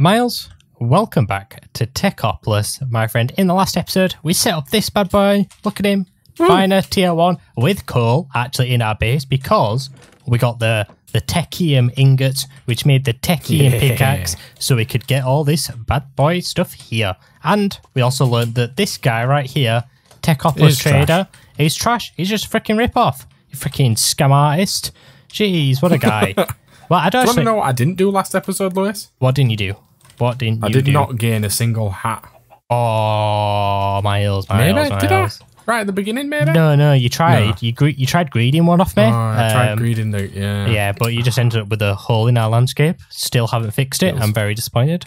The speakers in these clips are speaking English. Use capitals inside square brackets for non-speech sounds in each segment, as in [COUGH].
Miles, welcome back to Techopolis, my friend. In the last episode, we set up this bad boy. Look at him. Finer tier one with coal actually in our base because we got the the technium ingots, which made the technium Yeah. pickaxe, so we could get all this bad boy stuff here. And we also learned that this guy right here, Techopolis. Trader, is trash. He's just a freaking rip off. You freaking scam artist. Jeez, what a guy. [LAUGHS] well, I don't Do you want to know what I didn't do last episode, Lewis? What didn't you do? What didn't I you did do? not gain a single hat. Oh, Miles, Miles, Maybe Miles. did I? Right at the beginning, maybe. No, no, you tried. No. You gre- you tried greeting one off me. Oh, I tried Um, greeting the yeah. Yeah, but you just ended up with a hole in our landscape. Still haven't fixed it. I'm very disappointed.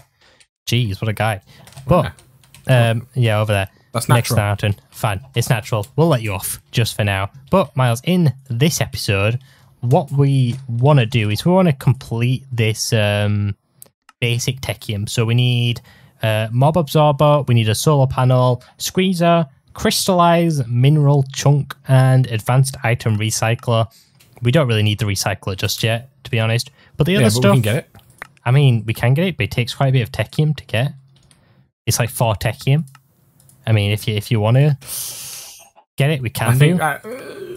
Jeez, what a guy. But um, yeah, over there. That's Next natural. mountain. Fine. It's natural. We'll let you off just for now. But Miles, in this episode, what we want to do is we want to complete this um, basic technium. So we need uh, mob absorber, we need a solar panel, squeezer, crystallize mineral chunk, and advanced item recycler. We don't really need the recycler just yet, to be honest. But the other Yeah, but stuff, we can get it. I mean, we can get it, but it takes quite a bit of technium to get. It's like four technium. I mean, if you if you want to get it, we can I do. I,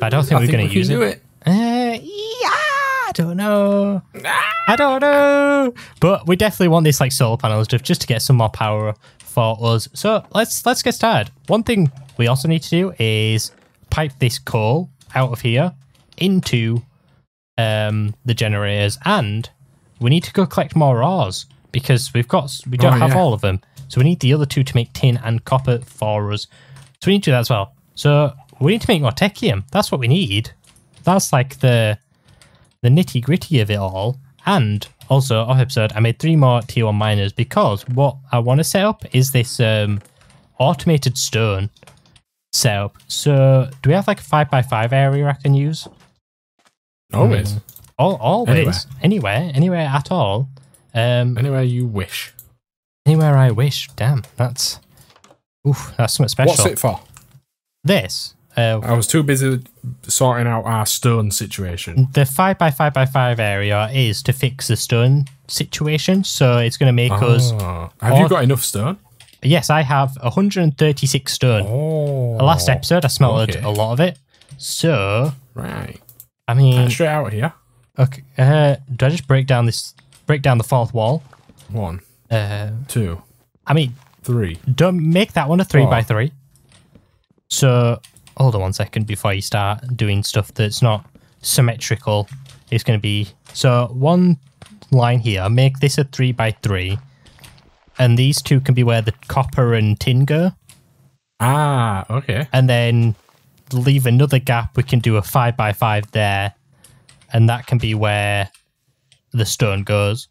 but I don't think I we're going to use it. it. Uh, yeah, I don't know. I don't know. But we definitely want this like solar panel stuff just to get some more power for us. So let's let's get started. One thing we also need to do is pipe this coal out of here into um, the generators, and we need to go collect more ores because we've got we don't Oh, have yeah. all of them. So we need the other two to make tin and copper for us. So we need to do that as well. So we need to make more technium. That's what we need. That's like the the nitty gritty of it all. And also off episode, I made three more tier one miners because what I want to set up is this um, automated stone setup. So do we have like a five by five area I can use? Always. All, always, anywhere, anywhere at all. Um, Anywhere you wish. anywhere I wish. Damn, that's oof, that's something special. What's it for? This, uh, I was too busy sorting out our stone situation. the five by five by five area is to fix the stone situation. So it's going to make us. Oh. Have or- you got enough stone? Yes, I have 136 stone. Oh. The last episode, I smelted okay. a lot of it. So, Right. I mean, Straight out here. okay, uh, do I just break down this? Break down the fourth wall. One, Uh, two, I mean, three. don't make that one a three Oh. by three. So, hold on one second before you start doing stuff that's not symmetrical. It's going to be so one line here. Make this a three by three, and these two can be where the copper and tin go. Ah, okay. and then leave another gap. We can do a five by five there, and that can be where the stone goes.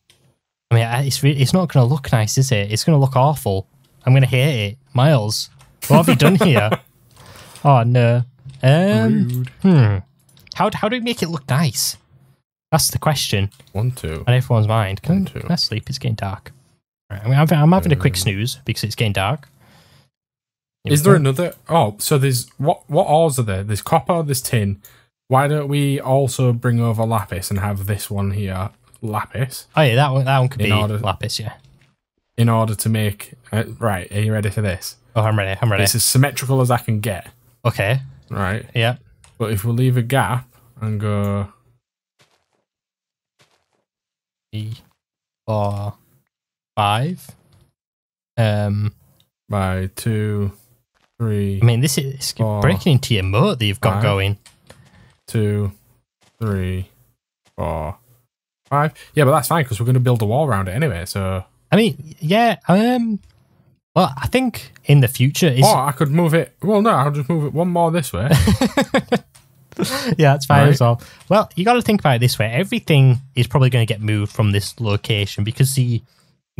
I mean, it's it's not going to look nice, is it? It's going to look awful. I'm going to hate it. Miles, what have you done here? [LAUGHS] Oh no. Um, hmm. How how do we make it look nice? That's the question One, two. on everyone's mind. Can, One, two. can I sleep? It's getting dark. Right, I'm, having- I'm having a quick Um, snooze because it's getting dark. Is there another? Oh, so there's what? What ores are there? There's copper. There's tin. Why don't we also bring over lapis and have this one here, lapis, Oh yeah, that one that one could be order- lapis. Yeah. in order to make? Uh, right. Are you ready for this? Oh, I'm ready. I'm ready. It's as symmetrical as I can get. Okay. Right. Yeah. But if we leave a gap and go, Three, four, five. Um, by two, three, I mean, this is Four, breaking into your moat that you've got five. going. two, three, four, five. Yeah, but that's fine because we're going to build a wall around it anyway. So, I mean, yeah. Um, well, I think in the future is or I could move it. Well, no, I'll just move it one more this way. [LAUGHS] yeah, that's fine Right. as well. Well, you got to think about it this way: everything is probably going to get moved from this location because the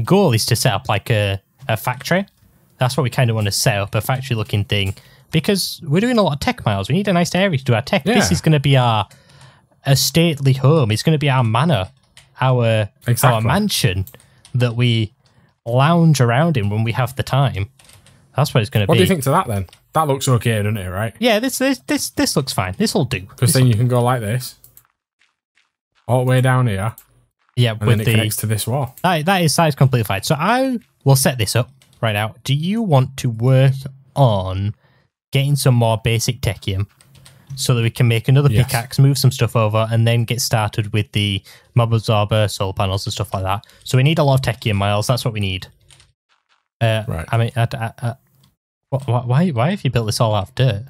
goal is to set up like a a factory. That's what we kind of want to set up a factory looking thing because we're doing a lot of tech miles. We need a nice area to do our tech. This is going to be our a stately home. It's going to be our manor, our our mansion that we lounge around in when we have the time. That's what it's going to be. What do you think to that then? That looks okay, doesn't it? Right? Yeah, this this this this looks fine. This will do. Because then you can go like this, all the way down here, Yeah, and with then it the connects to this wall. that, that is completely fine. So I will set this up right now. Do you want to work on getting some more basic technium so that we can make another Yes. pickaxe, move some stuff over, and then get started with the mob absorber, solar panels, and stuff like that? So we need a lot of technium, Miles. That's what we need. Uh, Right. I mean, I, I, I, wh- wh- why why have you built this all out of dirt?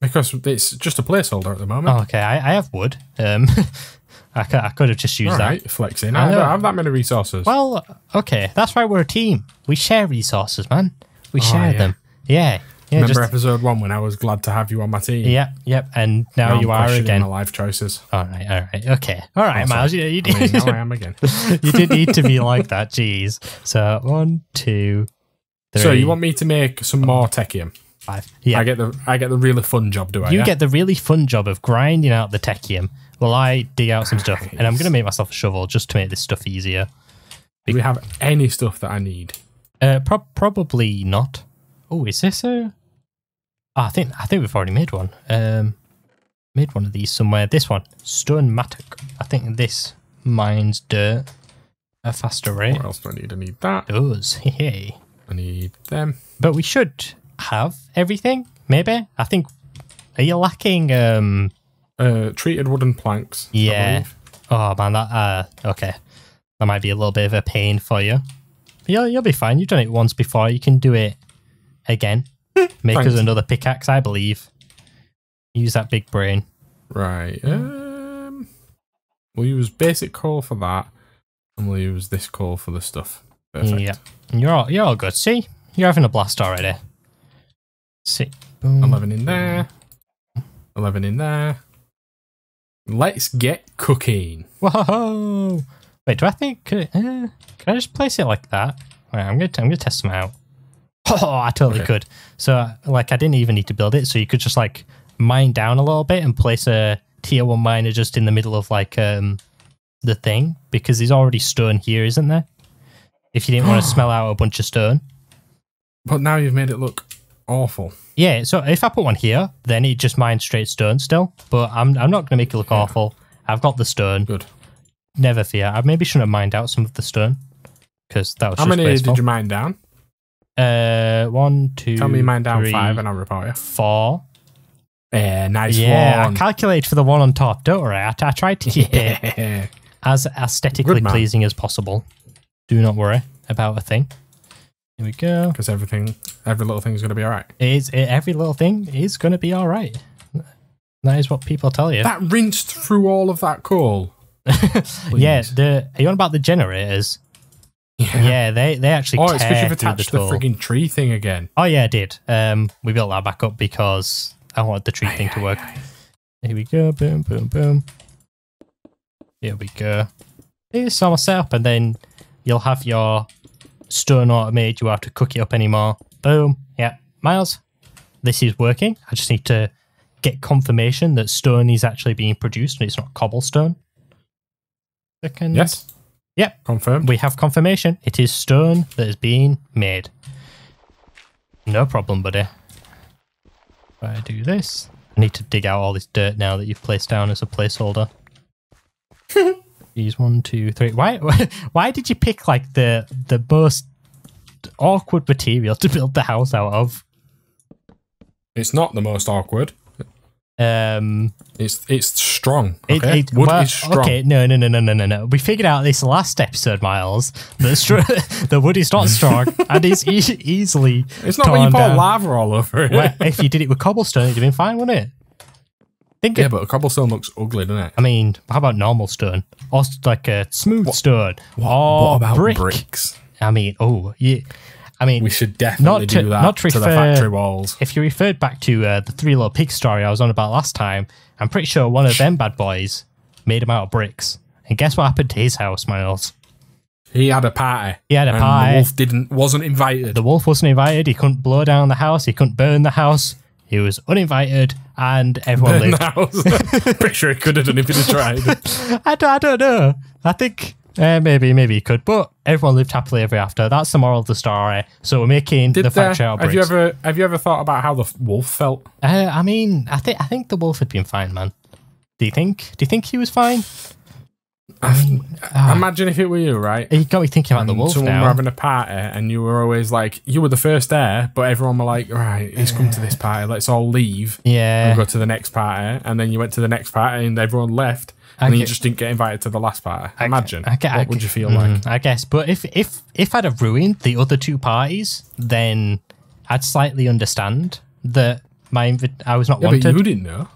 Because it's just a placeholder at the moment. Oh, okay. I, I have wood. Um, [LAUGHS] I, could, I could have just used All that. right, flexing. I I, don't have that many resources. Well, okay. That's why we're a team. We share resources, man. We Oh, share yeah. them. Yeah. Yeah. Remember just, episode one when I was glad to have you on my team? yep. Yep. And now Now you I'm are again. My life choices. All right. All right. Okay. All right. Miles. You, you, I mean, now I am [LAUGHS] again. you did need to be [LAUGHS] like that. Jeez. So one, two, three. So you want me to make some more technium? five? Yeah. I get the I get the really fun job, do I? you yeah? get the really fun job of grinding out the technium while I dig out some stuff. And I'm going to make myself a shovel just to make this stuff easier. Do we have any stuff that I need? Uh, pro- probably not. Oh, is this a? Oh, I think I think we've already made one. Um, made one of these somewhere. This one, stone mattock. I think this mines dirt a faster rate. What else do I need? I need that. Does [LAUGHS] hey, I need them. but we should have everything. Maybe I think. Are you lacking? Um. Uh, treated wooden planks. Yeah. Oh man, that uh. Okay, that might be a little bit of a pain for you. But you'll you'll be fine. You've done it once before. You can do it again. Make us another pickaxe, I believe. Use that big brain. Right. Um, we'll use basic coal for that, and we'll use this coal for the stuff. Perfect. Yeah. And you're all you're all good. See? You're having a blast already. See. Boom. Eleven in there. Eleven in there. Let's get cooking. Whoa! Wait, do I think could, uh, can I just place it like that? Wait, I'm gonna I'm gonna test them out. [LAUGHS] Oh, I totally Okay. could. So, like, I didn't even need to build it. So you could just like mine down a little bit and place a tier one miner just in the middle of like um the thing because there's already stone here, isn't there? If you didn't want to [GASPS] smell out a bunch of stone. But now you've made it look awful. Yeah, so if I put one here, then it just mines straight stone still. But I'm I'm not gonna make it look awful. I've got the stone. Good. Never fear. I maybe shouldn't have mined out some of the stone because that was How just many wasteful. did you mine down? Uh, one, two, Tell me mine down three, five, and I'll report you. four. Yeah, nice yeah, one. I calculated for the one on top. Don't worry, I, I tried to keep it [LAUGHS] as aesthetically Good pleasing as possible. Do not worry about a thing. Here we go. Because everything, every little thing is going to be all right. It is it, every little thing is going to be all right. That is what people tell you. That rinsed through all of that coal. [LAUGHS] yeah, the are you on about the generators? Yeah, they they actually Oh, it's because you've the attached the, tool. frigging tree thing again. Oh yeah, I did. Um, we built that back up because I wanted the tree thing to work. Here we go. Boom, boom, boom. Here we go. Here's some setup, and then you'll have your stone automated. You won't have to cook it up anymore. Boom. Yeah, Miles, this is working. I just need to get confirmation that stone is actually being produced and it's not cobblestone. Second. Yes. Yep. Confirmed. We have confirmation. It is stone that is being made. No problem, buddy. If I do this, I need to dig out all this dirt now that you've placed down as a placeholder. [LAUGHS] These one, two, three. Why? [LAUGHS] Why did you pick like the the most awkward material to build the house out of? It's not the most awkward. Um, It's it's strong. It- Okay, it- wood well, is strong. Okay, no, no, no, no, no, no, no. We figured out this last episode, Miles. The str- [LAUGHS] the wood is not strong [LAUGHS] and is e- easily. It's not when you pour down. lava all over it. Well, if you did it with cobblestone, it'd have been fine, wouldn't it? Think. yeah, Of, but a cobblestone looks ugly, doesn't it? I mean, how about normal stone or like a smooth stone or what about brick? bricks? I mean, oh, you. I mean, We should definitely Not to- do that not to, to the refer- factory walls. if you referred back to uh, the three little pig story I was on about last time, I'm pretty sure one of them bad boys made him out of bricks. And guess what happened to his house, Miles? He had a party. He had a and pie. The wolf didn't wasn't invited. The wolf wasn't invited. He couldn't blow down the house. He couldn't burn the house. He was uninvited, and everyone in lived. the house. [LAUGHS] Pretty sure he could have done if he'd have tried. [LAUGHS] I don't, I don't know. I think uh, maybe maybe he could, but everyone lived happily ever after. That's the moral of the story. So we're making Did the uh, factory out have you ever have you ever thought about how the wolf felt? uh, I mean, I think I think the wolf had been fine, man. Do you think? Do you think he was fine? I mean, ah, Imagine if it were you, right? you got me thinking about the And wolf someone now. were having a party and you were always like, you were the first there, but everyone were like, right, he's come to this party, let's all leave yeah, and go to the next party. And then you went to the next party and everyone left. I And then you just didn't get invited to the last party. I- Imagine. I get- what would you feel mm, like? I guess, but if if if I'd have ruined the other two parties, then I'd slightly understand that my invi- I was not Yeah, wanted. but you didn't know.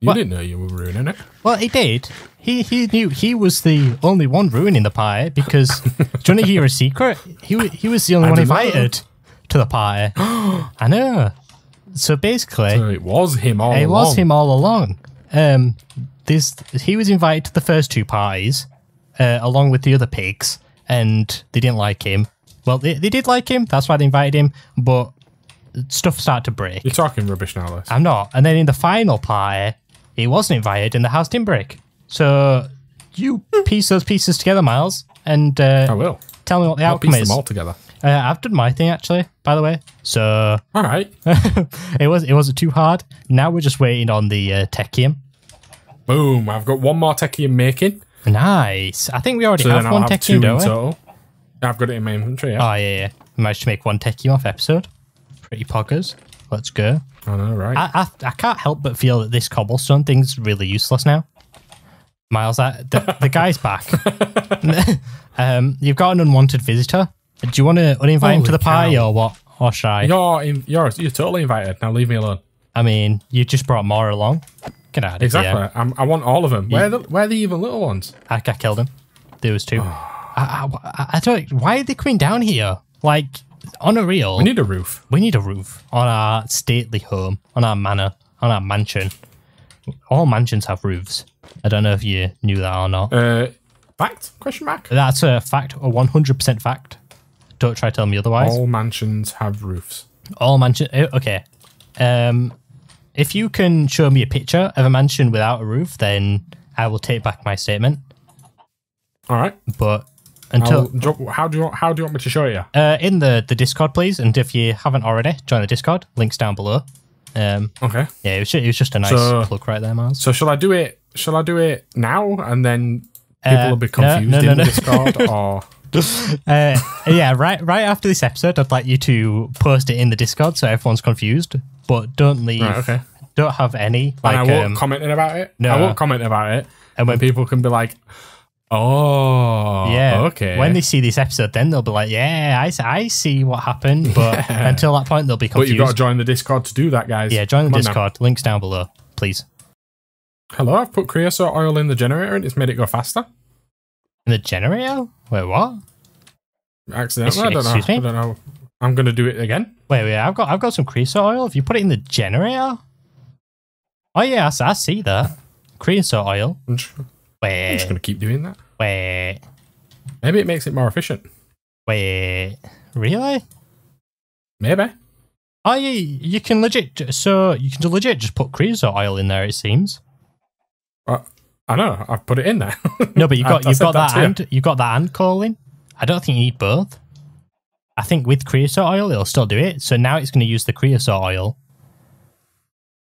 You What? didn't know you were ruining it. Well, he did. He he knew he was the only one ruining the party because [LAUGHS] do you want to hear a secret? He he was the only I one don't know. invited to the party. [GASPS] I know. So basically, So it was him all it along. was him all along. Um, this he was invited to the first two parties, uh, along with the other pigs, and they didn't like him. Well, they, they did like him. That's why they invited him. But stuff started to break. You're talking rubbish now. I'm not. And then in the final party, he wasn't invited, and the house didn't break. So you piece those pieces together, Miles, and uh, I will. tell me what the I'll outcome piece is. them all together. Uh, I've done my thing actually, by the way. So All right. [LAUGHS] it was it wasn't too hard. Now we're just waiting on the uh, technium. Boom. I've got one more techie in making. Nice. I think we already So have then I'll one have in don't we? total. I've got it in my inventory, yeah. Oh yeah, yeah. We managed to make one technium off episode. Pretty poggers. Let's go. I know, right? I, I I can't help but feel that this cobblestone thing's really useless now. Miles, I, the, the guy's back. [LAUGHS] um, you've got an unwanted visitor. Do you want to uninvite him to the party cow. or what? Or should I? you're, in, you're, you're totally invited. Now leave me alone. I mean, you just brought more along. Get out of Exactly. here. I'm, I want all of them. Where, are the, where are the even little ones? I, I killed them. There was two. [SIGHS] I, I, I don't. Why are they coming down here? Like on a real, We need a roof. we need a roof on our stately home, on our manor, on our mansion. All mansions have roofs. I don't know if you knew that or not. Uh, fact? Question mark? That's a fact, a 100% fact. Don't try to tell me otherwise. All mansions have roofs. All mansion. eh, Okay. Um, if you can show me a picture of a mansion without a roof, then I will take back my statement. All right. But until do- how do you want, how do you want me to show you? uh, in the the Discord, please, and if you haven't already, join the Discord. Links down below. Um, Okay. yeah, it was, it was just a nice So- plug right there, Miles. So shall I do it? Shall I do it now and then people Uh, will be no, confused no, in no, the no. Discord [LAUGHS] or Uh, yeah, right. Right after this episode, I'd like you to post it in the Discord so everyone's confused. But don't leave. right? Okay. Don't have any and I like won't um, comment about it. no. I won't comment about it. and when people can be like, "Oh, Yeah. okay." When they see this episode, then they'll be like, "Yeah, I see what happened." But [LAUGHS] until that point, they'll be but confused. you've got to join the Discord to do that, guys. yeah, join the Come. Discord. Links down below, please. Hello, I've put creosote oil in the generator and it's made it go faster. In the generator? Wait, what? Accidentally, I don't know. Excuse me? I don't know. I'm gonna do it again. Wait, wait. I've got I've got some creosote oil. If you put it in the generator? Oh yeah, I see that creosote oil. I'm just, I'm just gonna keep doing that. wait, Maybe it makes it more efficient. wait. Really? Maybe. Oh yeah, you can legit. So you can legit just put creosote oil in there. It seems. Well, I know. I've put it in there. No, but you've [LAUGHS] got I you've got that, you. and you've got that and calling. I don't think you need both. I think with creosote oil, it'll still do it. So now it's going to use the creosote oil.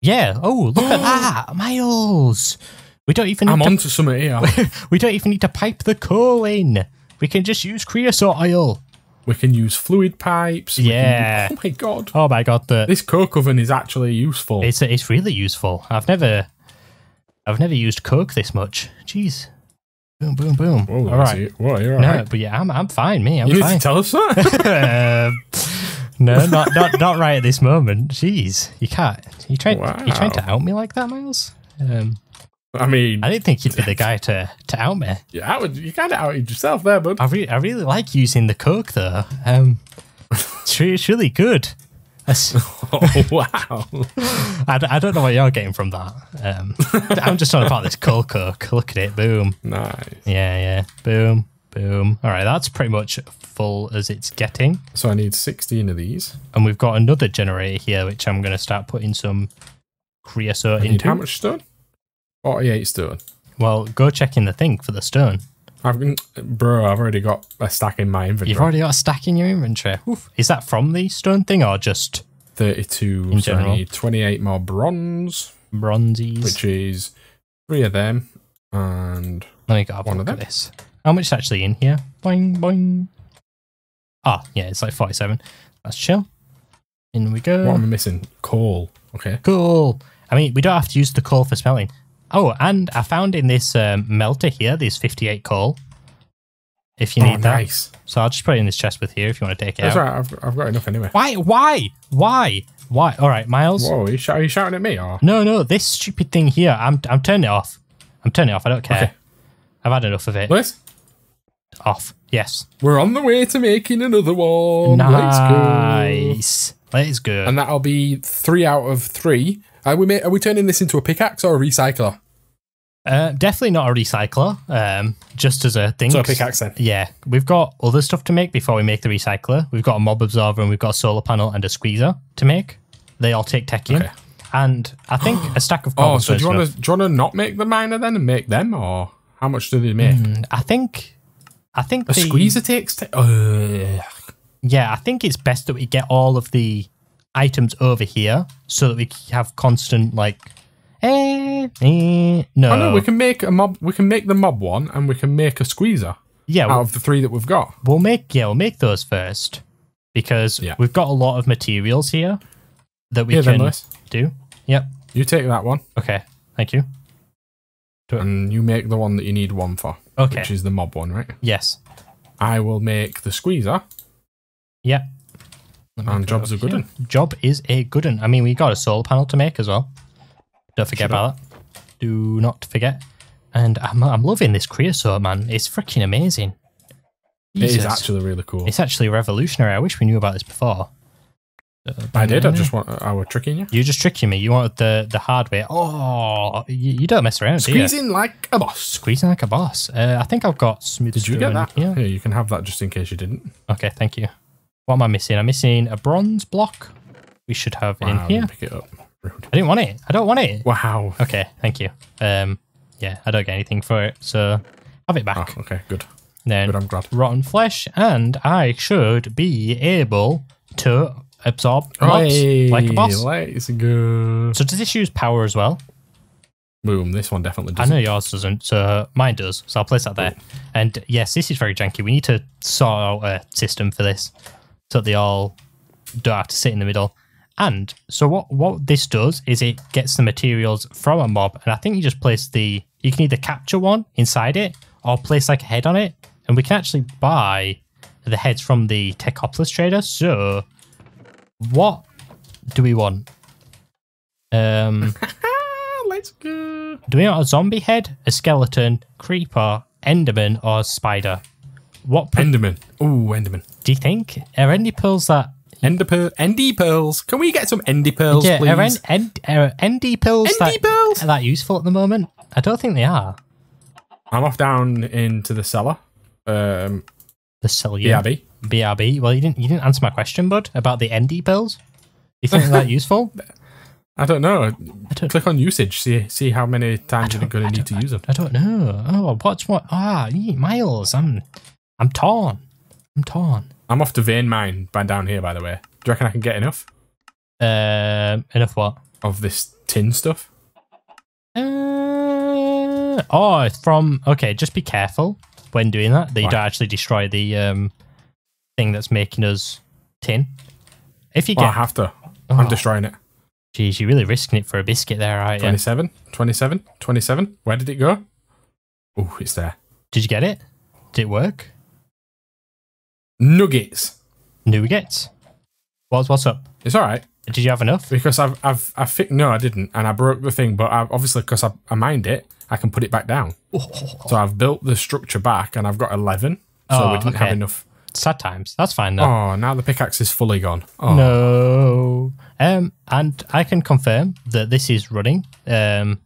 Yeah. Oh, look at [GASPS] that, Miles. We don't even. Need I'm to, onto something here. [LAUGHS] We don't even need to pipe the coal in. We can just use creosote oil. We can use fluid pipes. we can Yeah. oh my god. Oh my god, the This coke oven is actually useful. it's it's really useful. I've never, I've never used coke this much. Jeez. Boom, boom, boom. Whoa, All right. that's it. Whoa, you're No, alright. but yeah, I'm I'm fine. Me, I'm You need fine. to tell us that. [LAUGHS] um, [LAUGHS] no, not not not right at this moment. Jeez, you can't. You trying you trying to out me like that, Miles? Um, I mean, I didn't think you'd be the guy to to out me. [LAUGHS] you, outed, you kind of outed yourself there, bud. I really I really like using the coke though. Um, it's, re- it's really good. Oh, [LAUGHS] wow. [LAUGHS] I, I don't know what you're getting from that. Um, [LAUGHS] I'm just on about this coal coke. Look at it, boom. nice. Yeah, yeah, boom, boom. All right, that's pretty much full as it's getting. So I need 16 of these. And we've got another generator here, which I'm going to start putting some creosote into. how much stone? 48 stone. Well, go check in the thing for the stone. I've been, bro, I've already got a stack in my inventory. You've already got a stack in your inventory. Oof. Is that from the stone thing or just 32. In so general. I need 28 more bronze, bronzies? which is three of them and Let me go One look of at them. this. How much is actually in here? Boing, boing. Ah, yeah, it's like 47. That's chill. In we go. What am I missing? Coal. Okay. Cool. I mean, we don't have to use the coal for smelting. Oh, and I found in this um, melter here, this 58 coal. If you oh, need that. nice. So I'll just put it in this chest with here if you want to take it That's out. right. I've, I've got enough anyway. Why? Why? Why? Why? All right, Miles. Whoa, are you, shou- are you shouting at me or? No, no, this stupid thing here. I'm I'm turning it off. I'm turning it off. I don't care. Okay. I've had enough of it. Liz, Off. Yes. we're on the way to making another one. Let's go. Nice. Let's. And that'll be three out of three. Are we, are we turning this into a pickaxe or a recycler? Uh, definitely not a recycler. Um, just as a thing. So a pickaxe then. Yeah, we've got other stuff to make before we make the recycler. We've got a mob absorber and we've got a solar panel and a squeezer to make. They all take technium. Okay. And I think a stack of [GASPS] Oh, so do you want to do you want to not make the miner then and make them, or how much do they make? I think. I think A the, squeezer takes. Te- uh, Yeah, I think it's best that we get all of the items over here so that we have constant like. Eh, eh, no. oh no, we can make a mob. We can make the mob one, and we can make a squeezer yeah, out we'll, of the three that we've got. we'll make yeah we'll make those first because Yeah. we've got a lot of materials here that we Here can Lewis. do. Yep. You take that one, Okay. Thank you. and you make the one that you need one for, Okay. which is the mob one, right? Yes. I will make the squeezer, Yep. Let me and go job's a over good here. one. Job is a good one. I mean, we got a solar panel to make as well. Don't forget Should about that. Do not forget. And I'm, I'm loving this creosote, man. It's freaking amazing. It is Jesus. actually really cool. It's actually revolutionary. I wish we knew about this before. I did. I just want. I was tricking you. You're just tricking me. You wanted the, the hard way. Oh, you, you don't mess around, do you? Squeezing like a boss. Squeezing like a boss. Uh, I think I've got smooth Did you get that? Here. Here, you can have that just in case you didn't. Okay, thank you. What am I missing? I'm missing a bronze block. We should have in Wow, here. Pick it up. Rude. I didn't want it. I don't want it. Wow. Okay, thank you. Um, yeah, I don't get anything for it, so have it Oh, back. okay, good. then Good, I'm glad. rotten flesh, and I should be able to absorb mobs like a boss. Let's go. So does this use power as well? Boom. This one definitely doesn't. know yours doesn't, so mine does. So I'll place that there. And yes, this is very janky. We need to sort out a system for this so they all don't have to sit in the middle. And so what what this does is it gets the materials from a mob, and I think you just place the you can either capture one inside it or place like a head on it, and we can actually buy the heads from the Techopolis trader. So what do we want? Um. [LAUGHS] Let's go. Do we want a zombie head, a skeleton, creeper, enderman, or spider? What Enderman. Ooh, Enderman. Do you think? Are endy pearls that? Ender pearl. Endy pearls. Can we get some endy pearls, yeah, are, en- please? are endy pearls Endy that, pearls. are that useful at the moment? I don't think they are. I'm off down into the cellar. Um, The yeah, Abbey. BRB. Well, you didn't you didn't answer my question, bud, about the endy pearls. You think that [LAUGHS] useful? I don't know. I don't. Click on usage. See see how many times you're going to need to use them. I don't know. Oh, what's what? Ah, Miles. I'm I'm torn. I'm torn. I'm off to vein mine by down here, by the way. Do you reckon I can get enough Um, enough what? of this tin stuff? Uh, oh, it's from okay. Just be careful when doing that. That you Why? don't actually destroy the um thing that's making us tin. If you Oh, I have to. oh, I'm destroying it. geez, you're really risking it for a biscuit there, you? 27, 27, 27. Where did it go? Oh, it's there. Did you get it? Did it work? Nuggets. Nuggets. What's what's up? It's all right Did you have enough? because I've I've I fi- no I didn't and I broke the thing, but I, obviously because I, I mined it, I can put it back down. [LAUGHS] So I've built the structure back and I've got 11. So Oh, we didn't okay. have enough. Sad times. That's fine though. Oh, now the pickaxe is fully gone. Oh, No. Um, and I can confirm that this is running. Um,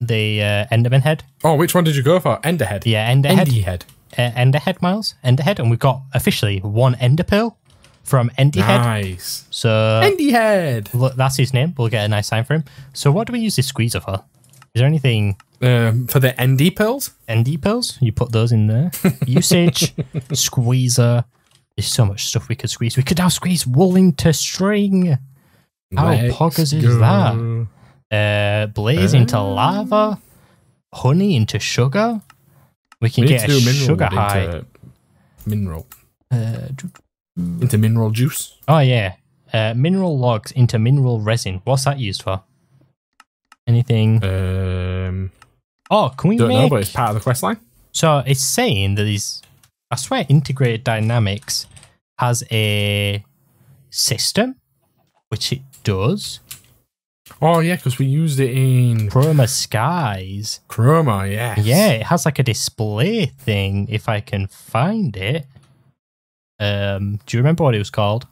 the uh, Enderman head. Oh, which one did you go for? Enderhead. Yeah, Ender head. Uh, Enderhead Miles, Enderhead, and we've got officially one Ender Pearl from Endyhead. Nice. So Endy head. look, that's his name. We'll get a nice sign for him. So what do we use this squeezer for? Is there anything Um, for the ND pills. ND pills. You put those in there. [LAUGHS] Usage, squeezer. There's so much stuff we could squeeze. We could now squeeze wool into string. How Let's poggers is that? Uh, blaze into Uh. lava. Honey into sugar. We can We get a sugar high. into mineral Uh, into mineral juice. oh yeah, uh, mineral logs into mineral resin. What's that used for? Anything? Um, oh, can we don't make? know, but it's part of the quest line. So it's saying that these. I swear, Integrated Dynamics has a system, which it does. Oh yeah, because we used it in Chroma Skies. Chroma. Yes. Yeah, it has like a display thing. If I can find it. Um, do you remember what it was called?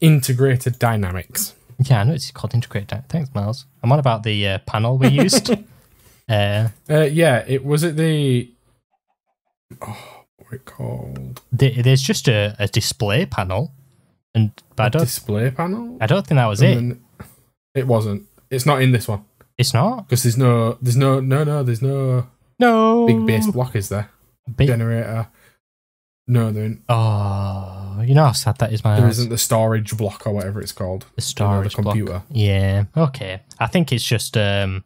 Integrated dynamics. Yeah, I know it's called Integrated. Dy- Thanks, Miles. I'm on about the uh, panel we used. [LAUGHS] uh, Uh, yeah, it was it the. Oh, what it called? th- there's just a, a display panel, and but I A don't. display panel. I don't think that was And it. then- It wasn't. It's not in this one It's not. because there's no, there's no, no, no, there's no No big base block. Is there? Big- Generator. No, there, Oh, you know how sad that is, my there isn't the storage block or whatever it's called. the You know, storage the block. computer. Yeah. Okay. I think it's just um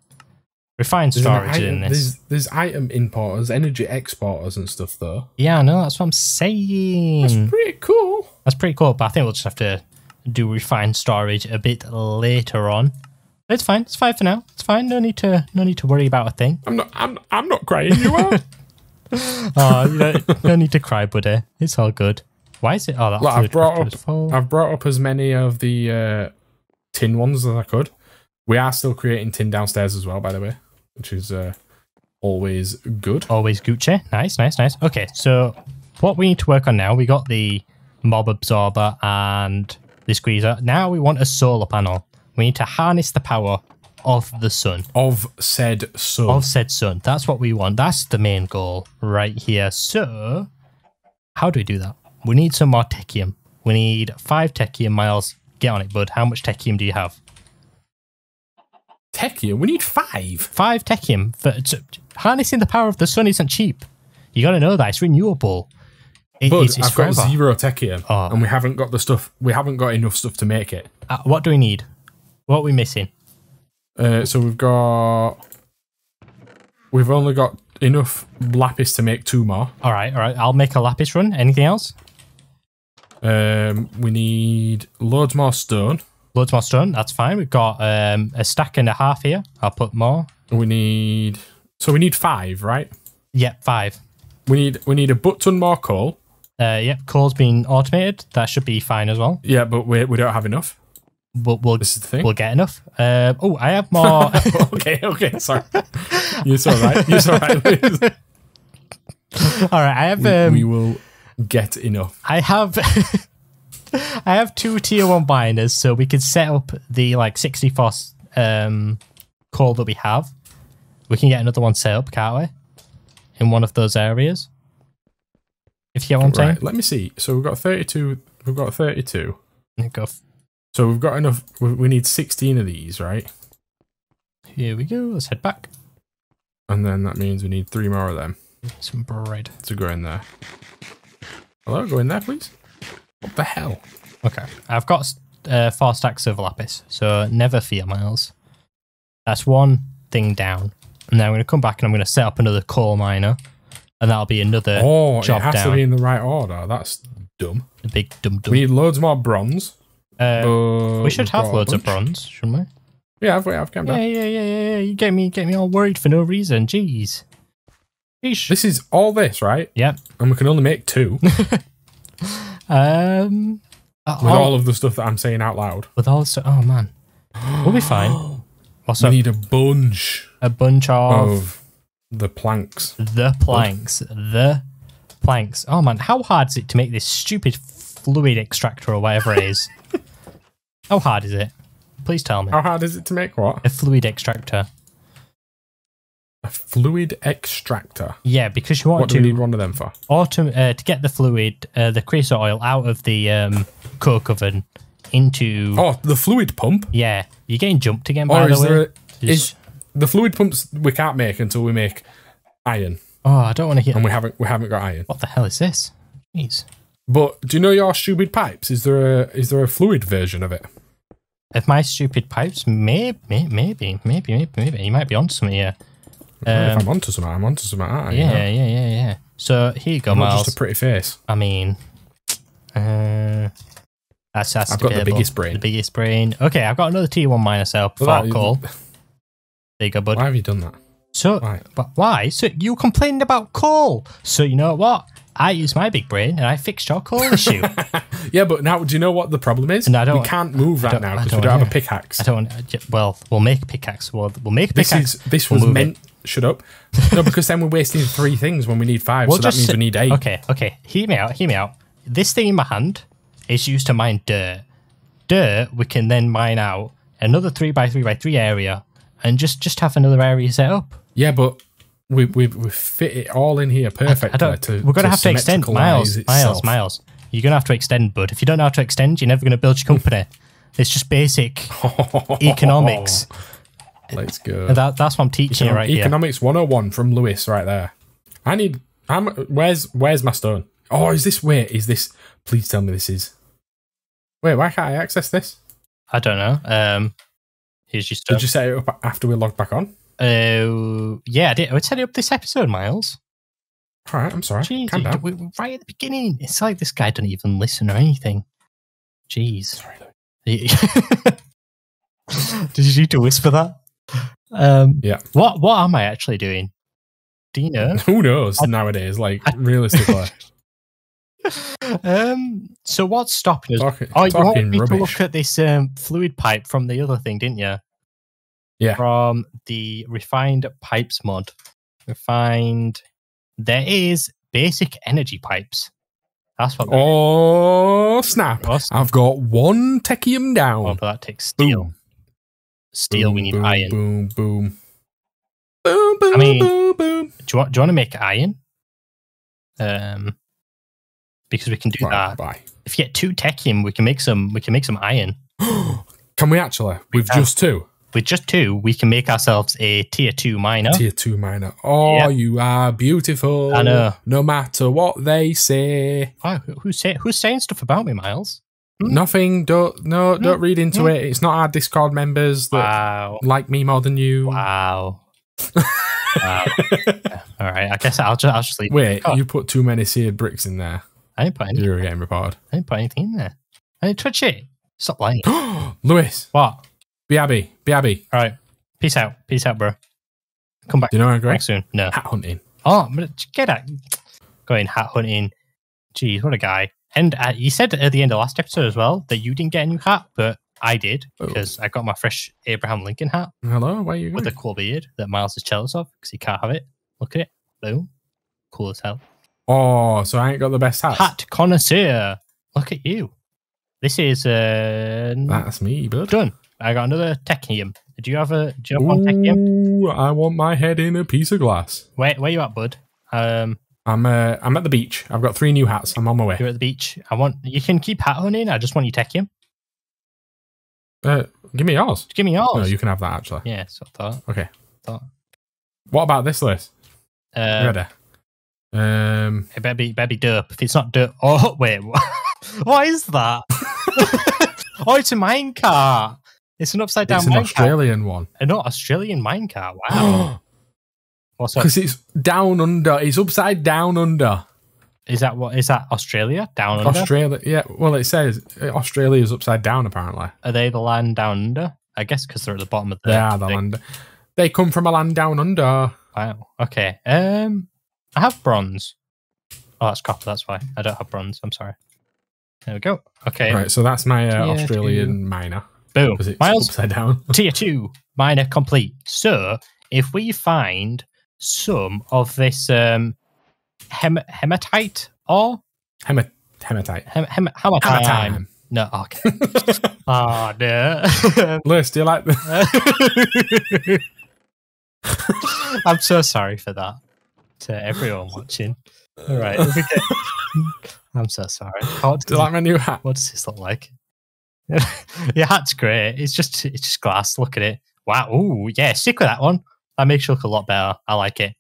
refined There's, storage item, in this. there's there's item importers, energy exporters, and stuff though. Yeah, I know. That's what I'm saying. That's, pretty cool. That's pretty cool. But I think we'll just have to do refined storage a bit later on. It's fine. It's fine for now. It's fine. No need to. No need to worry about a thing. I'm not. I'm. I'm not crying. You are. Oh, you don't, no need to cry, buddy. It's all good. Why is it? Oh, that's Look, I've brought up- I've brought up as many of the uh, tin ones as I could. We are still creating tin downstairs as well, by the way, which is uh, always good. Always Gucci. Nice, nice, nice. Okay, so what we need to work on now, we got the mob absorber and the squeezer. Now we want a solar panel. We need to harness the power of the sun, Of said sun. of said sun. That's what we want. That's the main goal right here. So, how do we do that? We need some more technium. We need five technium miles. Get on it, bud. How much technium do you have? Technium? we need five. Five technium. For, harnessing the power of the sun isn't cheap. You got to know that it's renewable. It- But it's, it's I've got forever. zero techia, Oh. and we haven't got the stuff. We haven't got enough stuff to make it. Uh, what do we need? What are we missing? Uh, so we've got. We've only got enough lapis to make two more. All right, all right. I'll make a lapis run. Anything else? Um, we need loads more stone. Loads more stone. That's fine. We've got um, a stack and a half here. I'll put more. We need. So we need five, right? Yep, five. We need we need a butt ton more coal. Uh, yep, coal's been automated. That should be fine as well. Yeah, but we we don't have enough. We'll we'll, This is the thing. we'll get enough. Uh, oh, I have [LAUGHS] more. [LAUGHS] okay, okay, sorry. [LAUGHS] You're so right. You're so right. all right, I have we, um, we will get enough. I have I have two tier one miners, so we can set up the like 64 um call that we have. We can get another one set up, can't we? In one of those areas. If you get what I'm saying. Right, let me see. So we've got 32. We've got 32. Go So we've got enough. We, we need 16 of these, right? Here we go. Let's head back. And then that means we need three more of them Some bread. to go in there. Hello, go in there, please. What the hell? Okay. I've got uh, four stacks of lapis, so never fear, Miles. That's one thing down. And then I'm going to come back and I'm going to set up another coal miner. And that'll be another Oh, job it has down. to be in the right order. That's dumb. big dum dum. We need loads more bronze. Uh, we should have a loads of bronze, shouldn't we? Yeah, I've, I've calmed Yeah, down. yeah, yeah, yeah, yeah. You get me, get me all worried for no reason. Jeez. Jeez. This is all this, right? Yep. And we can only make two [LAUGHS] Um. uh, all of the stuff that I'm saying out loud. with all so, oh man, we'll be fine. [GASPS] What's we up? need a bunch A bunch of of the planks. the planks. The planks. Oh man, how hard is it to make this stupid fluid extractor or whatever it is? [LAUGHS] how hard is it? Please tell me. How hard is it to make what? A fluid extractor. A fluid extractor. Yeah, because you want What to do we need one of them for? autom- uh, to get the fluid, uh, the creosote oil out of the um, coke oven into. Oh, the fluid pump. Yeah, you're getting jumped again. By Or the way. A, is the fluid pumps we can't make until we make iron, oh, I don't want to hear. and we haven't we haven't got iron. What the hell is this? Jeez. But do you know your stupid pipes? Is there a is there a fluid version of it? If my stupid pipes, maybe, maybe, maybe, maybe, maybe, you might be onto something here. if Um, I'm onto something, I'm onto something, aren't I? yeah, yeah, yeah, yeah. So here you go, I'm Miles. just a pretty face. I mean, uh, that's that's I've got the biggest brain. The biggest brain. Okay, I've got another tier one minus cell. Well, that- coal. [LAUGHS] There you go, bud. Why have you done that? So, Why? but why? So you complained about coal. So you know what? I use my big brain and I fixed your coal [LAUGHS] issue. Yeah, but now do you know what the problem is? No, I don't- we can't move right now because we don't have a pickaxe. I don't. Well, we'll make a pickaxe. We'll, we'll make a This pickaxe. is this We'll was meant. [LAUGHS] Shut up. [LAUGHS] No, because then we're wasting three things when we need 5 We'll so that means we need eight. Okay, okay. Hear me out. Hear me out. This thing in my hand is used to mine dirt. Dirt we can then mine out another three by three by three area, and just just have another area set up. Yeah, but we we we fit it all in here perfectly. I don't. to, we're gonna have to extend miles, miles, itself. miles. You're gonna have to extend, bud. If you don't know how to extend, you're never gonna build your company. It's just basic [LAUGHS] economics. Let's go. That, that's what I'm teaching you right here. Economics 101 from Lewis right there. I need. I'm, where's where's my stone? Oh, is this wait? Is this? Please tell me this is. Wait, why can't I access this? I don't know. Um, here's your stuff. Did you set it up after we logged back on? Uh, yeah, I did. I set it up this episode, Miles. All right, I'm sorry. Jeez, Calm down. we- right at the beginning. It's like this guy doesn't even listen or anything. Jeez. Sorry, [LAUGHS] Did you need to whisper that? Um, Yeah. What What am I actually doing? Do you know? [LAUGHS] Who knows I- nowadays? Like I- realistically, [LAUGHS] um. So what's stopping us? talking, Oh, you wanted talking me to look at this um, fluid pipe from the other thing, didn't you? Yeah. From the refined pipes mod. Refined. There is basic energy pipes. That's what. Oh snap! What's- I've got one technium Oh, down. but that takes steel. Boom. Steel. we need boom, iron. Boom, boom. Boom, boom, mean- boom, boom. Do you want? Do you want to make iron? Um. Because we can do Right, that. bye. If you get two technium, we can make some. We can make some iron. [GASPS] Can we actually? With can. just two? With just two, we can make ourselves a tier two miner. Tier two miner. Oh, Yeah. you are beautiful. I know. No matter what they say. Wow, who- who's say, who's saying stuff about me, Miles? Hmm? Nothing. Don't no. Don't Hmm. read into Hmm. it. It's not our Discord members that Wow. like me more than you. Wow. [LAUGHS] wow. All right. I guess I'll just I'll just leave. Wait, you put too many seared bricks in there. I didn't put any, You're getting reported. I didn't put anything in there. I didn't touch it. Stop lying. [GASPS] Lewis, what? be happy. Be happy. All right. Peace out. Peace out, bro. Come back Do you know I'm going? back soon. No. Hat hunting. Oh, I'm gonna get out. Going hat hunting. Jeez, what a guy. And uh, you said at the end of last episode as well that you didn't get a new hat, but I did Oh. because I got my fresh Abraham Lincoln hat Hello, where are you with going? a cool beard that Miles is jealous of because he can't have it. Look at it. Boom. Cool as hell. Oh, so I ain't got the best hat. Hat connoisseur. Look at you. This is uh, That's me, bud. done. I got another Technium. Do you have a do you one Technium? I want my head in a piece of glass. Where where you at, bud? Um, I'm uh, I'm at the beach. I've got three new hats. I'm on my way. you're at the beach. I want you can keep hat on hunting. I just want you Technium. Uh, give me yours. Give me yours. No, you can have that actually. Yeah, so I thought. Okay. thought. What about this list? Uh, Ready? Um, it better be, better be dope. If it's not dope, [LAUGHS] oh wait, what, what is that? [LAUGHS] oh, it's a minecart. It's an upside down it's an minecart. Australian one. Uh, not Australian minecart. Wow. [GASPS] What's? Because it's down under. It's upside down under. Is that what? Is that Australia down under? Australia. Yeah. Well, it says Australia is upside down. Apparently, Are they the land down under? I guess because they're at the bottom of the. they are the land. They come from a land down under. Wow. Okay. Um, I have bronze. Oh, that's copper. That's why I don't have bronze. I'm sorry. There we go. Okay. Right. So that's my uh, Tier Australian miner Boom. it's Miles, upside down. [LAUGHS] tier two miner complete. So if we find some of this um hem- hematite or Hemat- hematite. hem- hem- hematite. Hematite. No. Okay. oh [LAUGHS] no. [LAUGHS] Liz, do you like the? I'm so sorry for that to everyone [LAUGHS] watching. All right. if we get- [LAUGHS] I'm so sorry. Do you like my new hat? What does this look like? [LAUGHS] Your hat's great. It's just it's just glass. Look at it. Wow. Ooh, yeah. Stick with that one. That makes you look a lot better. I like it.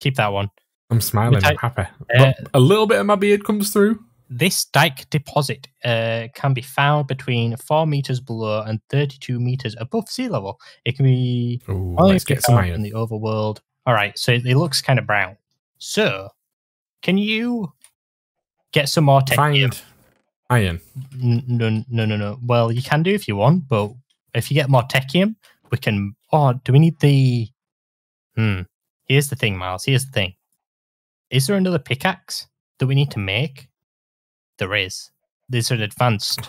Keep that one. I'm smiling. I'm happy. Uh, a little bit of my beard comes through. This dike deposit uh, can be found between four meters below and 32 meters above sea level. It can be Ooh, let's get some found in the overworld All right, so it, it looks kind of brown. So, can you get some more technium? Find iron. No, no, no, no. Well, you can do if you want, but if you get more techium, we can. Oh, do we need the? Hmm. Here's the thing, Miles. Here's the thing. Is there another pickaxe that we need to make? There is. There's an advanced.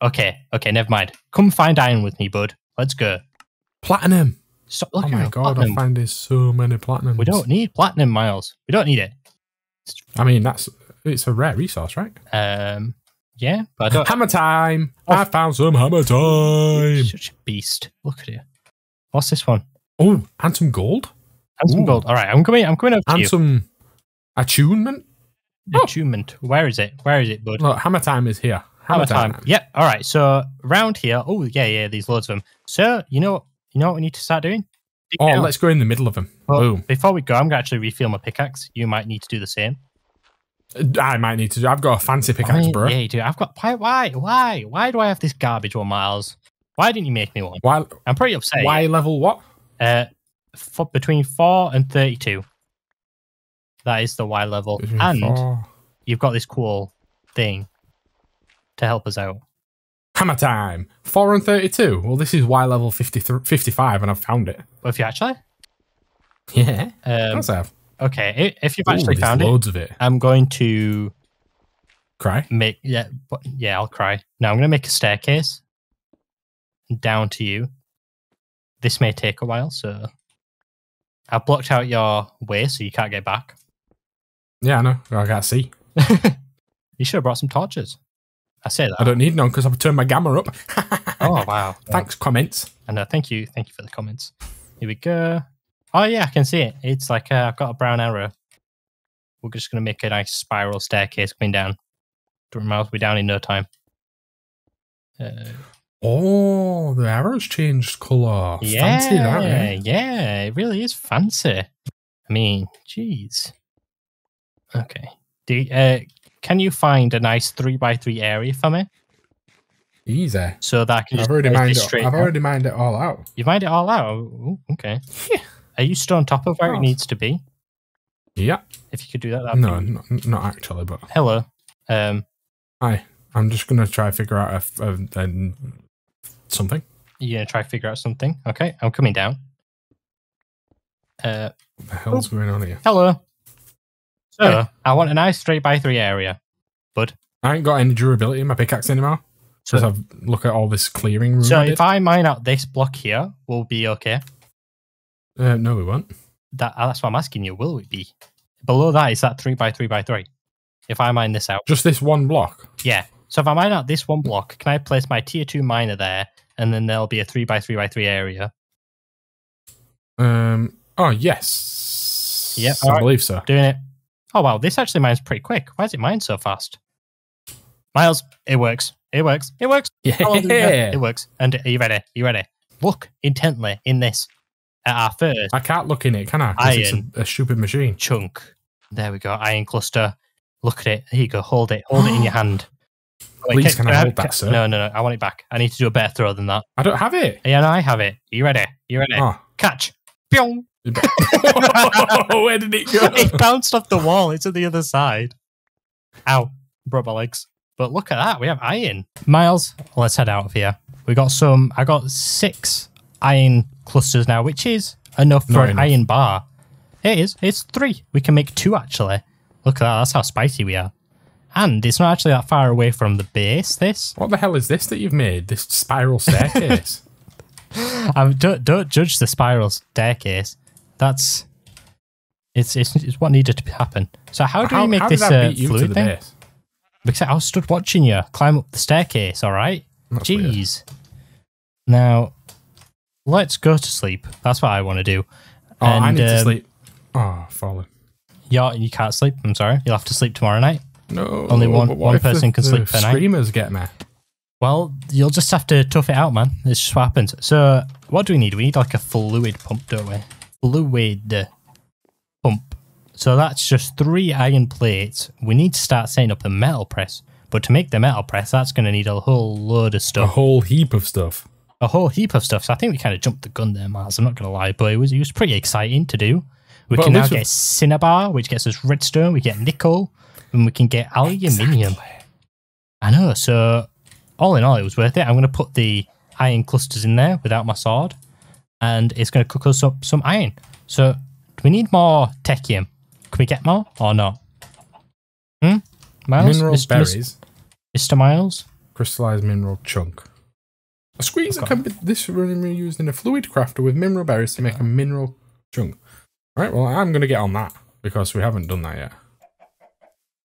Okay, okay, never mind. Come find iron with me, bud. Let's go. Platinum. Stop Oh my god, platinum. I find there's so many platinums. We don't need platinum, Miles. We don't need it. I mean, that's it's a rare resource, right? Um, yeah, but I don't. Hammer time. Oh. I found some hammer time. Such a beast. Look at it. What's this one? Oh, and some gold. And some Ooh. gold. All right, I'm coming. I'm coming over to And you. some attunement. oh. Attunement. Where is it? Where is it, bud? Look, hammer time is here. Hammer time. Yep. All right. So round here. Oh yeah, yeah. There's loads of them. So you know, you know what we need to start doing. Oh, let's go in the middle of them. Well, Boom. Before we go, I'm gonna actually refill my pickaxe. You might need to do the same. I might need to. I've got a fancy pickaxe, bro. Yeah, you do. I've got. Why? Why? Why? Why do I have this garbage one, Miles? Why didn't you make me one? Why? I'm pretty upset. Why level what? Uh, for, between four and thirty-two. That is the Y level, Between and you've got this cool thing to help us out. Hammer time. Four and thirty-two. Well, this is Y level 53, 55, and I've found it. Well, if you actually, Yeah. um, I have. okay, if you've actually there's found it, of it. I'm going to Cry. make yeah, but yeah, I'll cry. Now I'm going to make a staircase down to you. This may take a while, so I've blocked out your way so you can't get back. Yeah, I know. I can't see. [LAUGHS] You should have brought some torches. I say that. I don't need none because I've turned my gamma up. [LAUGHS] Oh wow! [LAUGHS] Thanks, comments. And uh, thank you, thank you for the comments. Here we go. Oh yeah, I can see it. It's like uh, I've got a brown arrow. We're just gonna make a nice spiral staircase coming down. Don't miles will be down in no time. Uh, Oh, the arrows changed colour. yeah, Fancy that, eh? yeah, it really is fancy. I mean, jeez. Okay. Do uh, can you find a nice three by three area for me Easy. so that I can I've just already mined it. I've already mined it all out. You mined it all out. Ooh, okay. Yeah. Are you still on top of where it needs to be? Yeah. If you could do that, that'd No, be not, not actually, but Hello. Um, hi. I'm just gonna try figure out a, a, a something. you're gonna try figure out something. Okay, I'm coming down. Uh, What the hell's going on here? hello. So Hey. I want a nice straight by three area. Bud. I ain't got any durability in my pickaxe anymore. So, I've look at all this clearing room. so I if I mine out this block here, we'll be okay. uh, no, we won't. That uh, that's what I'm asking you. Will it be below that? Is that three by three by three? If I mine this out, Just this one block. yeah. So if I mine out this one block, can I place my tier two miner there, and then there'll be a three by three by three area? Um. Oh yes. Yep, I alright. believe so. Doing it. Oh wow, this actually mines pretty quick. Why is it mine so fast? Miles, it works. It works. It works. How long do we have? Yeah. [LAUGHS] It works. And are you ready? Are you ready? Look intently in this at our first I can't look in it, can I? Iron. a, a stupid machine. chunk. There we go. Iron cluster. Look at it. Here you go. Hold it. Hold it in your [GASPS] hand. Please, can I have- hold that, sir? No, no, no. I want it back. I need to do a better throw than that. I don't have it. Yeah, no, I have it. Are You ready? Are You ready? Oh. Catch. Pyong. [LAUGHS] Where did it go? it bounced off the wall. It's at the other side. Ow. Broke my legs. But look at that. We have iron. Miles, let's head out of here. We got some. I got six iron clusters now, which is enough for Not an enough. iron bar. It is. It's three. We can make two actually. Look at that. That's how spicy we are. And it's not actually that far away from the base. This. What the hell is this that you've made? This spiral staircase? [LAUGHS] Um, don't don't judge the spiral staircase. That's. It's, it's, it's what needed to happen. So how do we make how this I uh, to fluid thing? base? Because I was stood watching you climb up the staircase, all right? That's weird. Jeez. Now, let's go to sleep. That's what I want to do. Oh, I And, need to um, sleep. Oh, fallen. You're, you can't sleep. I'm sorry. You'll have to sleep tomorrow night. No. only one- one if the- person can sleep per night? Screamers get me. Well, you'll just have to tough it out, man. It's just what happens. So, what do we need? We need like a fluid pump, don't we? Fluid pump. So that's just three iron plates. We need to start setting up the metal press. But to make the metal press, that's going to need a whole load of stuff. A whole heap of stuff. a whole heap of stuff. So I think we kind of jumped the gun there, Mars. I'm not going to lie, but it was it was pretty exciting to do. We But can now get cinnabar, which gets us redstone. We get nickel, and we can get aluminium. I know. So all in all, it was worth it. I'm going to put the iron clusters in there without my sword, and it's going to cook us up some iron. So do we need more technium? Can we get more or not? Hmm. Miles, Mineral Mr. berries, Mr. Miles. crystallized mineral chunk. A squeezer can be this can be used in a fluid crafter with mineral berries to make a mineral chunk. All right, well, I'm going to get on that because we haven't done that yet.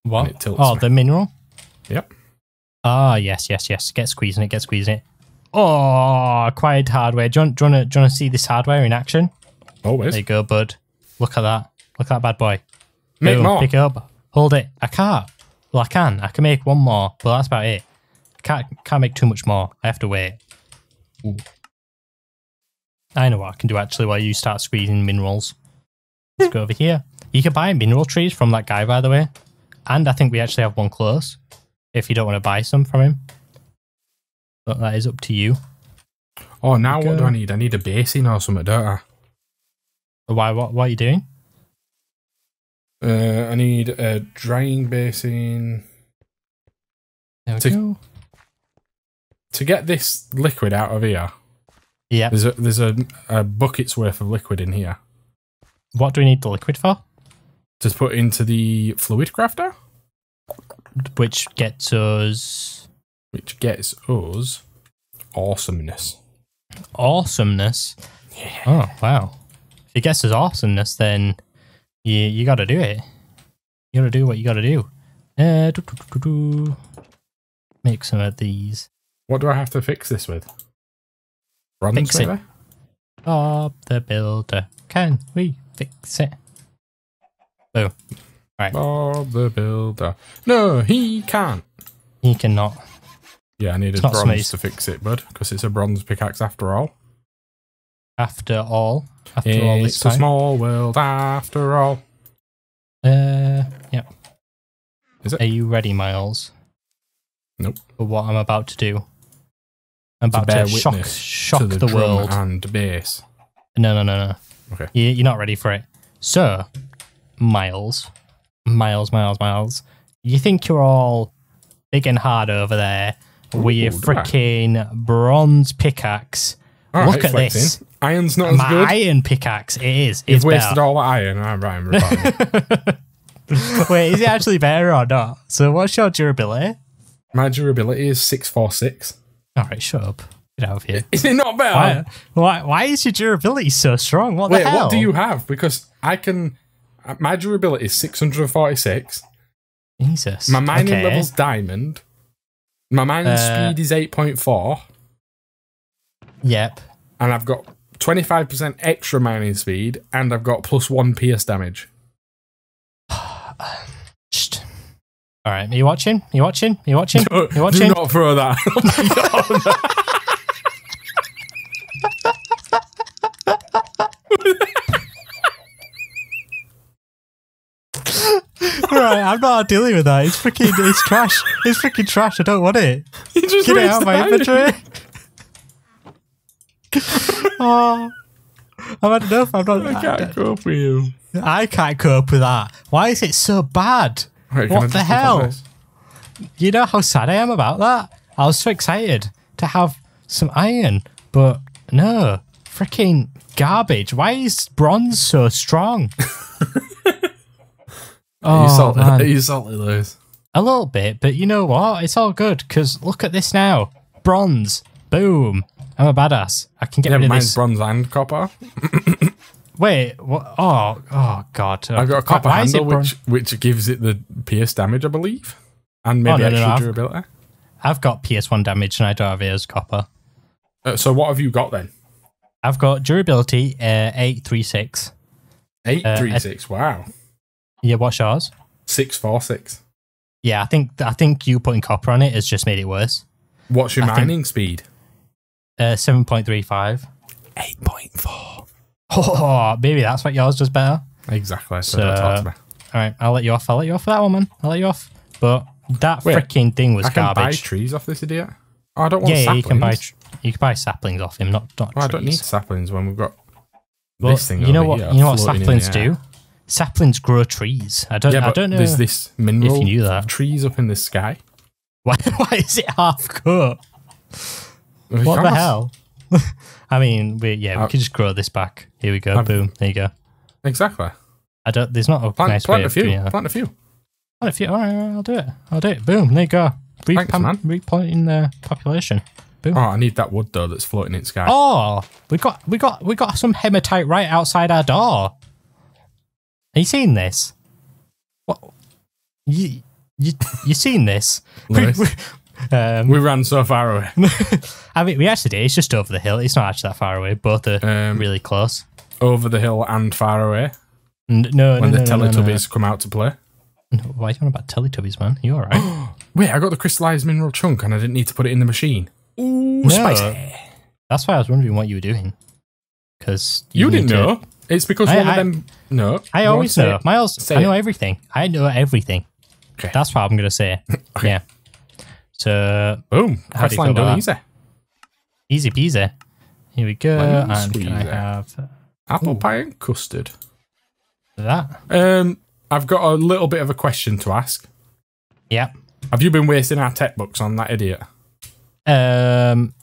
What? Oh, me. the mineral. Yep. Ah, yes, yes, yes. Get squeezing it. Get squeezing it. Oh, acquired hardware. Do you, want, do, you want to, do you want to see this hardware in action? Always. There you go, bud. Look at that. Look at that bad boy. Make Boom, more. Pick it up. Hold it. I can't. Well, I can. I can make one more, but that's about it. Can't can't make too much more. I have to wait. Ooh. I know what I can do actually while you start squeezing minerals. Let's go over here. You can buy mineral trees from that guy, by the way. And I think we actually have one close. If you don't want to buy some from him. But that is up to you. Oh, now what do. I need? I need a basin or something, don't I? Why? What? What are you doing? Uh, I need a drying basin. There we To- go. To get this liquid out of here, Yeah. there's a there's a, a bucket's worth of liquid in here What do we need the liquid for? to put into the fluid crafter, Which gets us which gets us awesomeness. awesomeness. Oh wow! If it gets us awesomeness, then you you got to do it. You got to do what you got to do. Uh, do, do, do. Make some of these. What do I have to fix this with? Bronze, Fix it. Bob the Builder, can we fix it? Boom. Bob the Builder. No, he can't. He cannot. Yeah, I needed It's bronze somebody's- to fix it, bud, because it's a bronze pickaxe after all. After all, after all this It's a time. small world after all. Uh, yeah. Is it? Are you ready, Miles? Nope. For what I'm about to do. I'm To about bear to, shock shock to the, the, world. and bass. No, no, no, no. Okay. You, you're not ready for it. So, Miles, Miles, Miles, Miles, you think you're all big and hard over there with your Ooh, freaking bronze pickaxe. All Look right, at flexing. this. Iron's not as My good. iron pickaxe, it is. You've It's wasted better. all the iron. I'm right. I'm. [LAUGHS] Wait, is it actually better or not? So, what's your durability? My durability is six four six. All right, shut up. Get out of here. Is it not better? Why, why, why is your durability so strong? What Wait, the hell? what do you have? Because I can. uh, My durability is six hundred forty six. Jesus. My mining Okay. level's diamond. My mining Uh, speed is eight point four, Yep. and I've got twenty five percent extra mining speed, and I've got plus one pierce damage. [SIGHS] All right, are you watching? Are you watching? Are you watching? Do you watching? Do not throw that. right, [LAUGHS] [LAUGHS] I'm not dealing with that. It's freaking, it's trash. It's freaking trash. I don't want it. Get it out of my inventory. [LAUGHS] oh, I've had enough. I'm not. I can't cope with you. I can't cope with that. Why is it so bad? I What the hell? You know how sad I am about that? I was so excited to have some iron, but no, freaking garbage. Why is bronze so strong? [LAUGHS] Are you oh, salty? man. [LAUGHS] You salty, Lewis? A little bit, but you know what? It's all good because look at this now. Bronze. Boom. I'm a badass. I can get Yeah, rid of mine's this. bronze and copper. [COUGHS] Wait. What? Oh, oh, God. I've got a copper Why handle, which which gives it the pierce damage, I believe, and maybe Oh, no, no, extra no, I've- durability. I've got PS1 damage and I don't have ears copper. Uh, so what have you got then? I've got durability uh, 836. Eight Uh, three six. Wow, Yeah, what's yours? six four six. Yeah, I think I think you putting copper on it has just made it worse. What's your I think- mining speed? Uh, 7.35. Eight point four. [LAUGHS] Oh, maybe that's what yours does better. Exactly. So, So- don't talk to me. All right, I'll let you off. I'll let you off for that one, man. I'll let you off. But that freaking thing was I can buy garbage. trees off this idiot. Oh, I don't want yeah, yeah, saplings. you can buy tr- you can buy saplings off him, not not Well, I don't need saplings when we've got Well, this thing. you know what? here You know what saplings do? Saplings grow trees. I don't. yeah, I don't know there's this mineral If you knew that. trees up in the sky. [LAUGHS] why. Why is it half cut? We What the hell? [LAUGHS] I mean, we yeah, we Uh, could just grow this back. Here we go. I've- Boom. There you go. Exactly. I don't. There's not a Plant, nice plant way a few. Plant a few. Plant a few. All right, I'll do it. I'll do it. Boom. There you go. Thanks, Replan- man. replanting the population. Oh, I need that wood though that's floating in the sky. Oh, we got we got we got some hematite right outside our door. Are you seeing this? What? You you you seen this? [LAUGHS] Lewis. um, We ran so far away. [LAUGHS] I mean, we actually did. It's just over the hill. It's not actually that far away. Both are Um, really close. over the hill and far away N- No, when no, the no, no, no, Teletubbies come out to play. Why are you on about Teletubbies, man? You all right? [GASPS] Wait, I got the crystallized mineral chunk and I didn't need to put it in the machine. Ooh, No. spicy. That's why I was wondering what you were doing. Because You didn't know. It's because I- one I- of them. No, I always say know. it? Miles, Say I know it. everything. I know everything. Okay. That's what I'm going to say. [LAUGHS] Okay. Yeah. So Boom. How do you feel about easy. Easy peasy. Here we go. Lemon and can I have Apple Ooh. pie and custard. that? Um, I've got a little bit of a question to ask. Yeah. Have you been wasting our tech books on that idiot? Um.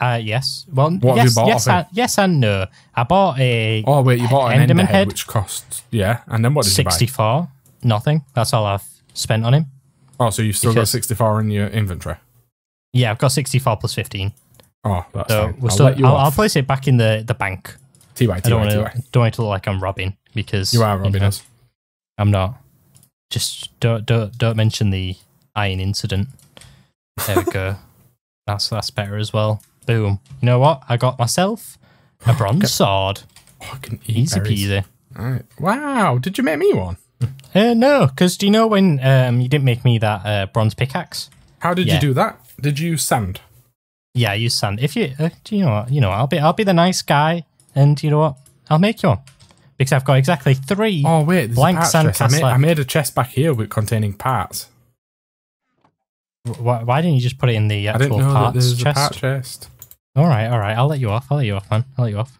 Uh, yes. Well, What have yes, you bought yes, and, yes, and no. I bought a Oh wait, you bought an Enderman Enderman head? head, which costs yeah, and then what did you buy? 64. Nothing. That's all I've spent on him. Oh, so you've still Because- got sixty-four in your inventory. Yeah, I've got 64 plus 15. Oh, that's So fine. we're I'll still, let you I'll, I'll place it back in the, the bank. Ty, I don't Ty, want Ty. to don't want it to look like I'm robbing because You are robbing know, us. I'm not. Just don't don't don't mention the iron incident. There we go. [LAUGHS] That's that's better as well. Boom. You know what? I got myself a bronze sword. Oh, I can eat Easy berries. peasy. Alright. Wow, did you make me one? Uh, no, because do you know when um you didn't make me that uh, bronze pickaxe? How did Yeah. you do that? Did you use sand? Yeah, I use sand. If you, uh, do you know what? You know, I'll be I'll be the nice guy, and you know what? I'll make you one because I've got exactly three. Oh wait, Blank sand. I made. I made a chest back here with containing parts. Why, why didn't you just put it in the I didn't actual know that parts a part chest. All right, all right. I'll let you off. I'll let you off, man. I'll let you off.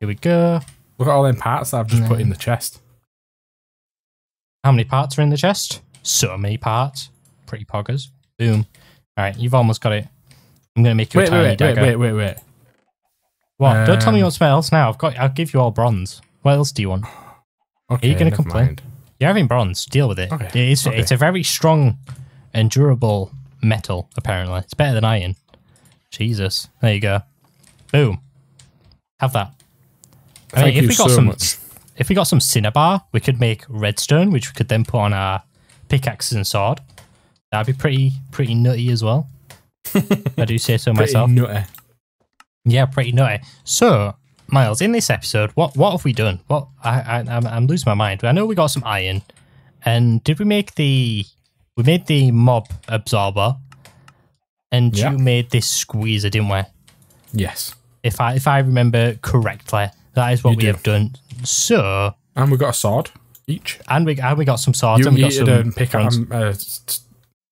Here we go. Look at all them parts that I've just put in the chest. How many parts are in the chest? So many parts. Pretty poggers. Boom. All right, you've almost got it. I'm gonna make you Wait, a tiny wait, wait, wait, dagger. wait, wait, wait. What? Don't tell me Um, what else now. I've got. I'll give you all bronze. What else do you want? Okay, Are you gonna complain? mind. You're having bronze. Deal with it. Okay, It's okay. it's a very strong and durable metal. Apparently, it's better than iron. Jesus. There you go. Boom. Have that. I mean, Thank if you we got so some, much. if we got some cinnabar, we could make redstone, which we could then put on our pickaxes and sword. That'd be pretty pretty nutty as well. [LAUGHS] I do say so Pretty myself. nutty. Yeah, pretty nutty. So, Miles, in this episode, what what have we done? What I, I I'm, I'm losing my mind. I know we got some iron, and did we make the we made the mob absorber, and Yeah. you made this squeezer, didn't we? Yes. If I if I remember correctly, that is what You we do. have done. So, And we got a sword each. and we and we got some swords, You and we got some a pick um, uh,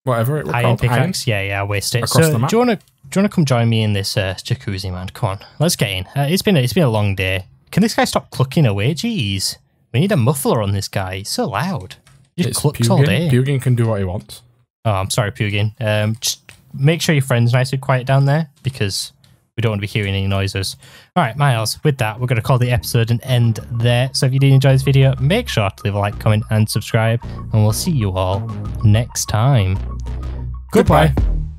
whatever it was iron called. pickaxe. Yeah, yeah, I wasted it. Across So, the map. do you want to do you want to come join me in this uh, jacuzzi, man? Come on, let's get in. Uh, it's been a, it's been a long day. Can this guy stop clucking away? Jeez, we need a muffler on this guy. He's so loud. He It's just clucks all day. Pugin. Pugin can do what he wants. Oh, I'm sorry, Pugin. Um, just make sure your friend's nice and quiet down there because we don't want to be hearing any noises. All right, Miles, with that, we're going to call the episode and end there. So if you did enjoy this video, make sure to leave a like, comment, and subscribe. And we'll see you all next time. Goodbye. Goodbye.